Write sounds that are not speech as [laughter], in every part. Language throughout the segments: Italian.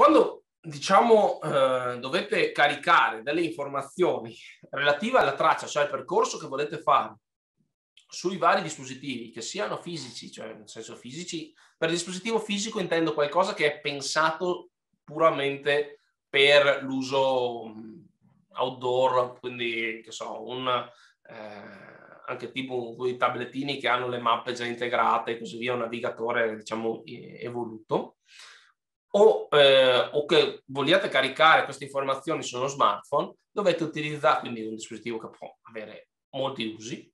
quando diciamo eh, dovete caricare delle informazioni relative alla traccia, cioè al percorso che volete fare sui vari dispositivi, che siano fisici, cioè nel senso fisici, per dispositivo fisico intendo qualcosa che è pensato puramente per l'uso outdoor, quindi che so, un, eh, anche tipo quei tablettini che hanno le mappe già integrate e così via, un navigatore diciamo evoluto, o, eh, o che vogliate caricare queste informazioni su uno smartphone, dovete utilizzare, quindi un dispositivo che può avere molti usi,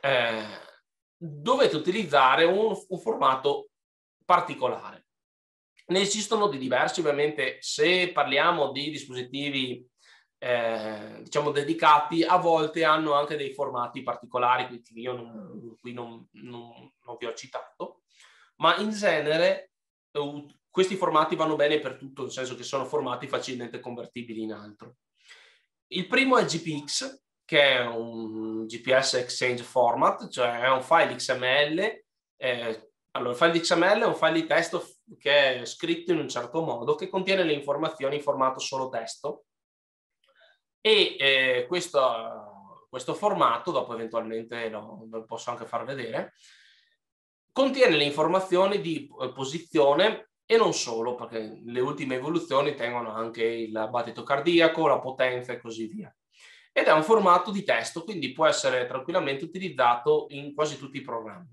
eh, dovete utilizzare un, un formato particolare. Ne esistono di diversi, ovviamente, se parliamo di dispositivi eh, diciamo dedicati, a volte hanno anche dei formati particolari, che io non, qui non, non, non, vi ho citato, ma in genere uh, questi formati vanno bene per tutto, nel senso che sono formati facilmente convertibili in altro. Il primo è GPX, che è un GPS Exchange Format, cioè è un file XML. Eh, allora, il file XML è un file di testo che è scritto in un certo modo, che contiene le informazioni in formato solo testo. E eh, questo, questo, formato, dopo eventualmente lo, lo, posso anche far vedere, contiene le informazioni di eh, posizione e non solo, perché le ultime evoluzioni tengono anche il battito cardiaco, la potenza e così via ed è un formato di testo, quindi può essere tranquillamente utilizzato in quasi tutti i programmi.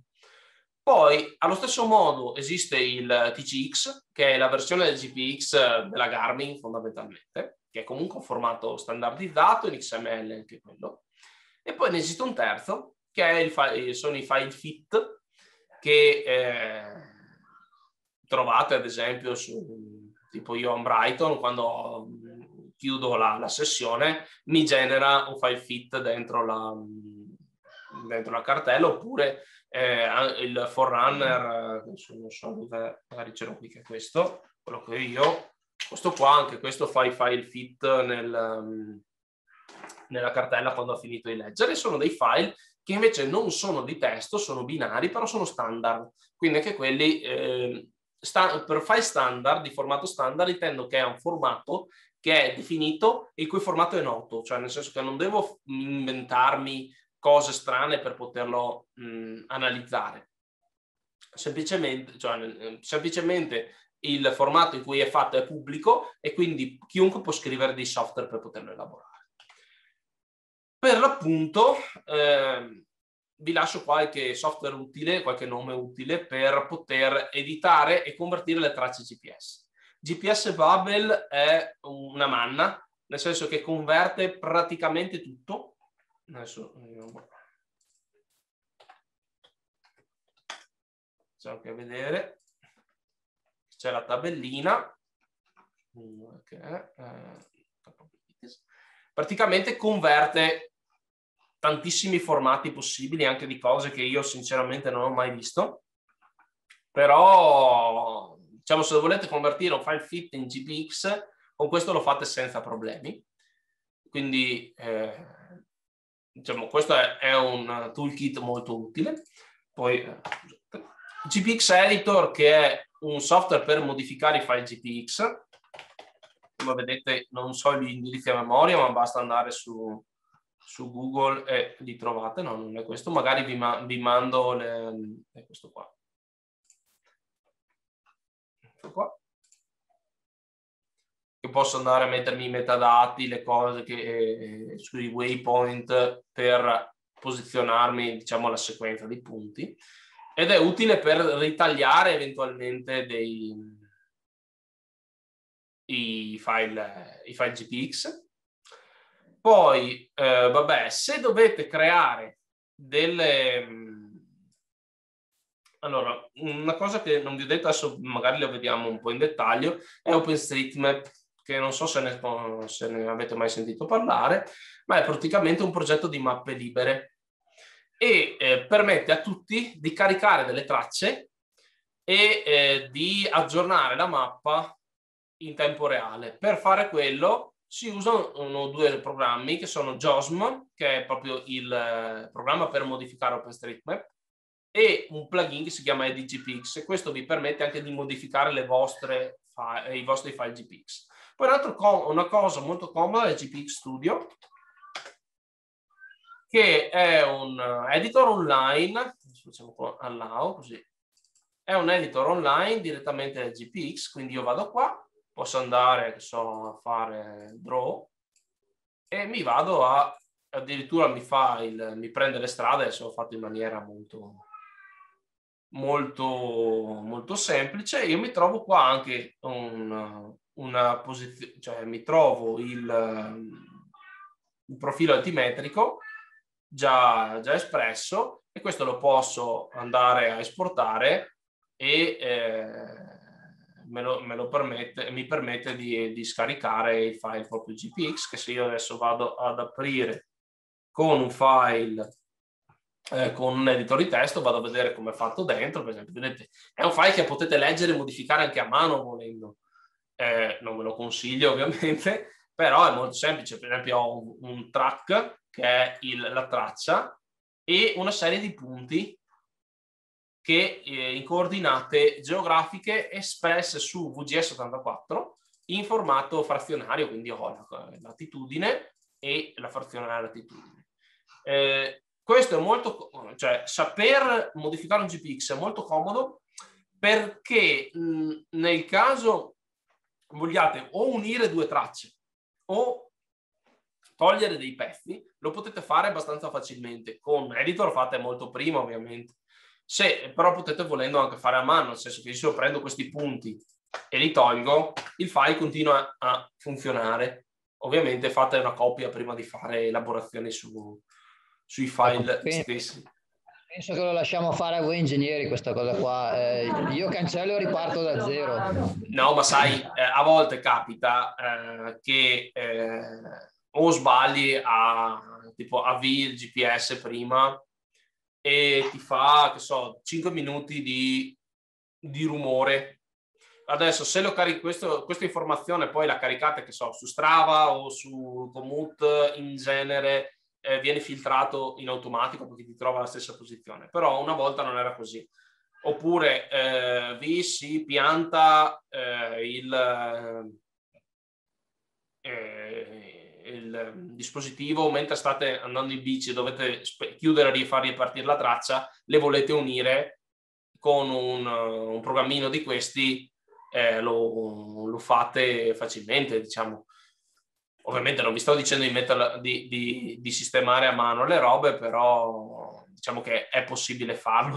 Poi, allo stesso modo, esiste il TCX, che è la versione del GPX della Garmin, fondamentalmente, che è comunque un formato standardizzato in XML, anche quello. E poi ne esiste un terzo, che file, sono i file fit, che eh, trovate ad esempio su, tipo io a Brighton, quando chiudo la, la, sessione, mi genera un file fit dentro la, dentro la cartella oppure eh, il forerunner, non so dove, magari ce l'ho qui che è questo, quello che io, questo qua, anche questo fa i file fit nel, nella cartella quando ho finito di leggere, sono dei file che invece non sono di testo, sono binari, però sono standard. Quindi anche quelli, eh, sta, per file standard, di formato standard, intendo che è un formato che è definito e il cui formato è noto, cioè nel senso che non devo inventarmi cose strane per poterlo mh, analizzare. Semplicemente, cioè, semplicemente il formato in cui è fatto è pubblico e quindi chiunque può scrivere dei software per poterlo elaborare. Per l'appunto, eh, vi lascio qualche software utile, qualche nome utile per poter editare e convertire le tracce GPS. GPS Bubble è una manna, nel senso che converte praticamente tutto. Adesso facciamo anche vedere. C'è la tabellina. Okay. Praticamente converte tantissimi formati possibili, anche di cose che io sinceramente non ho mai visto. Però Diciamo, se volete convertire un file fit in GPX, con questo lo fate senza problemi. Quindi, eh, diciamo, questo è, è, un toolkit molto utile. Poi, eh, GPX Editor, che è un software per modificare i file GPX. Come vedete, non so gli indirizzi a memoria, ma basta andare su, su Google e li trovate. No, non è questo. Magari vi, ma vi mando le, è questo qua qua che posso andare a mettermi i metadati, le cose che, eh, sui waypoint per posizionarmi, diciamo, la sequenza dei punti ed è utile per ritagliare eventualmente dei i file, i file GPX. Poi, eh, vabbè, se dovete creare delle allora, una cosa che non vi ho detto, adesso magari la vediamo un po' in dettaglio, è OpenStreetMap, che non so se ne, se ne avete mai sentito parlare, ma è praticamente un progetto di mappe libere e eh, permette a tutti di caricare delle tracce e eh, di aggiornare la mappa in tempo reale. Per fare quello si usano due programmi che sono JOSM, che è proprio il eh, programma per modificare OpenStreetMap, e un plugin che si chiama EDGPX questo vi permette anche di modificare vostre i vostri file GPX. Poi una cosa molto comoda è GPX Studio, che è un editor online, facciamo allow così, è un editor online direttamente da GPX, quindi io vado qua, posso andare so, a fare draw e mi vado a addirittura mi fa il mi prende le strade adesso l'ho fatto in maniera molto molto molto semplice io mi trovo qua anche un, una posizione cioè mi trovo il, il profilo altimetrico già, già espresso e questo lo posso andare a esportare e eh, me lo, me lo permette, mi permette di, di, scaricare il file proprio GPX che se io adesso vado ad aprire con un file eh, con un editor di testo vado a vedere come è fatto dentro per esempio vedete è un file che potete leggere e modificare anche a mano volendo. Eh, non ve lo consiglio [laughs] ovviamente però è molto semplice. Per esempio ho un, un track che è il, la traccia e una serie di punti che eh, in coordinate geografiche espresse su VGS84 in formato frazionario, quindi ho la latitudine e la frazionale latitudine. Eh, questo è molto, cioè saper modificare un GPX è molto comodo perché mh, nel caso vogliate o unire due tracce o togliere dei pezzi, lo potete fare abbastanza facilmente. Con editor fate molto prima, ovviamente. Se però potete volendo anche fare a mano, nel senso che se io prendo questi punti e li tolgo, il file continua a funzionare. Ovviamente fate una copia prima di fare elaborazioni su, sui file penso, stessi. Penso che lo lasciamo fare a voi ingegneri questa cosa qua. Eh, io cancello e riparto da zero. No, ma sai, eh, a volte capita eh, che eh, o sbagli a tipo avvii il GPS prima e ti fa, che so, 5 minuti di, di rumore. Adesso se lo carichi, questo, questa informazione poi la caricate, che so, su Strava o su Komoot, in genere eh, viene filtrato in automatico perché ti trova la stessa posizione. Però una volta non era così. Oppure eh, vi si pianta eh, il, eh, il dispositivo mentre state andando in bici e dovete chiudere e far ripartire la traccia, le volete unire con un, un programmino di questi, eh, lo, lo, fate facilmente, diciamo. Ovviamente non vi sto dicendo di, metterla, di, di, di sistemare a mano le robe, però diciamo che è possibile farlo.